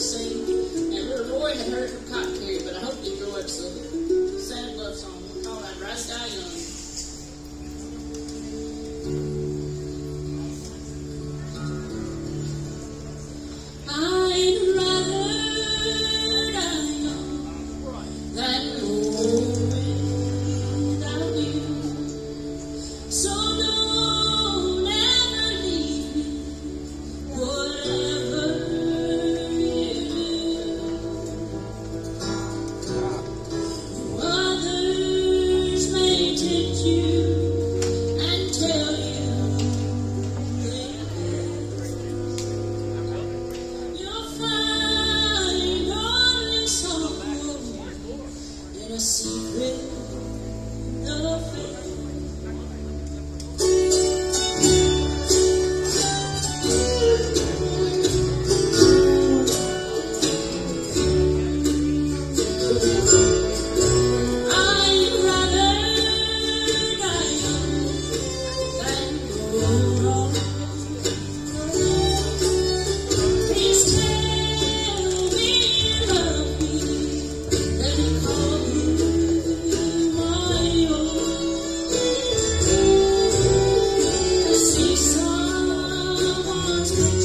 haven't seen. And Little Roy had heard from Cotton Candy, but I hope you grow up soon. Sad love song called I Rise Down Young. secret Just